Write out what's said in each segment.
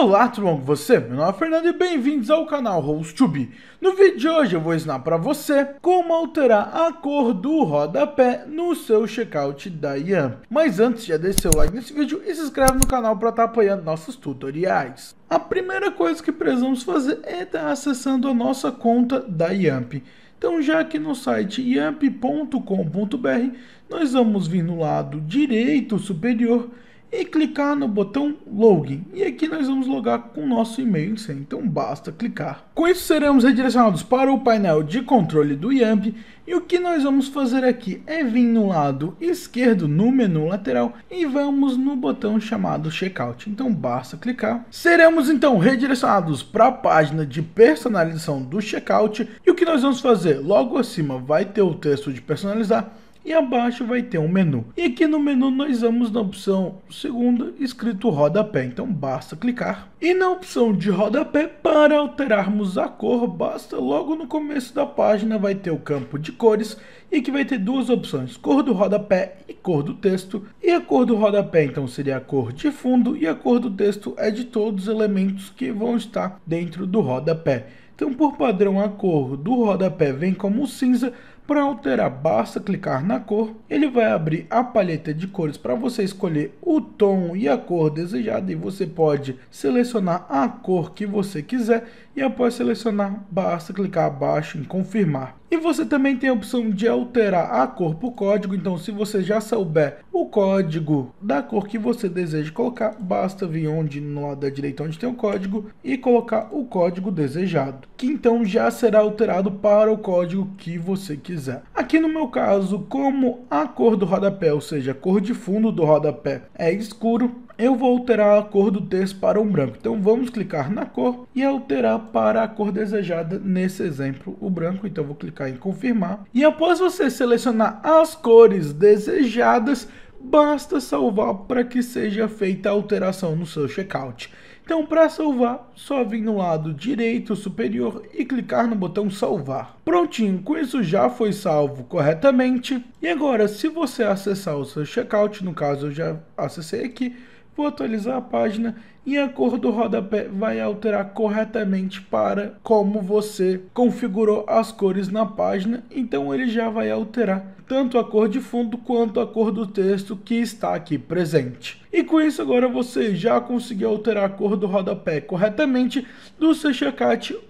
Olá, tudo bom com você? Meu nome é Fernando e bem-vindos ao canal HostTube. No vídeo de hoje eu vou ensinar para você como alterar a cor do rodapé no seu checkout da Yamp. Mas antes, já deixe seu like nesse vídeo e se inscreve no canal para estar tá apoiando nossos tutoriais. A primeira coisa que precisamos fazer é estar tá acessando a nossa conta da Yamp. Então, já aqui no site yamp.com.br, nós vamos vir no lado direito superior e clicar no botão Login. E aqui nós vamos logar com o nosso e-mail em então basta clicar. Com isso seremos redirecionados para o painel de controle do YAMP e o que nós vamos fazer aqui é vir no lado esquerdo no menu lateral e vamos no botão chamado Checkout. Então basta clicar. Seremos então redirecionados para a página de personalização do checkout e o que nós vamos fazer? Logo acima vai ter o texto de personalizar e abaixo vai ter um menu. E aqui no menu nós vamos na opção segunda escrito rodapé, então basta clicar. E na opção de rodapé, para alterarmos a cor, basta logo no começo da página vai ter o campo de cores e que vai ter duas opções, cor do rodapé e cor do texto. E a cor do rodapé então seria a cor de fundo e a cor do texto é de todos os elementos que vão estar dentro do rodapé. Então por padrão a cor do rodapé vem como cinza, para alterar, basta clicar na cor, ele vai abrir a paleta de cores para você escolher o tom e a cor desejada e você pode selecionar a cor que você quiser e após selecionar, basta clicar abaixo em confirmar. E você também tem a opção de alterar a cor por código, então se você já souber o código da cor que você deseja colocar, basta vir onde no lado da direita onde tem o código e colocar o código desejado, que então já será alterado para o código que você quiser. Aqui no meu caso, como a cor do rodapé, ou seja, a cor de fundo do rodapé é escuro, eu vou alterar a cor do texto para um branco. Então vamos clicar na cor e alterar para a cor desejada, nesse exemplo, o branco. Então vou clicar em confirmar. E após você selecionar as cores desejadas, basta salvar para que seja feita a alteração no seu checkout. Então, para salvar, só vir no lado direito superior e clicar no botão salvar. Prontinho, com isso já foi salvo corretamente. E agora, se você acessar o seu checkout, no caso eu já acessei aqui, Vou atualizar a página e a cor do rodapé vai alterar corretamente para como você configurou as cores na página, então ele já vai alterar tanto a cor de fundo quanto a cor do texto que está aqui presente. E com isso agora você já conseguiu alterar a cor do rodapé corretamente do seu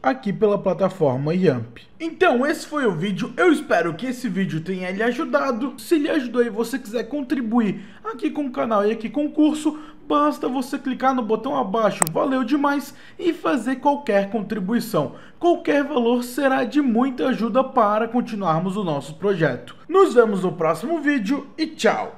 aqui pela plataforma Yamp. Então esse foi o vídeo, eu espero que esse vídeo tenha lhe ajudado. Se lhe ajudou e você quiser contribuir aqui com o canal e aqui com o curso, basta você clicar no botão abaixo, valeu demais, e fazer qualquer contribuição. Qualquer valor será de muita ajuda para continuarmos o nosso projeto. Nos vemos no próximo vídeo e tchau!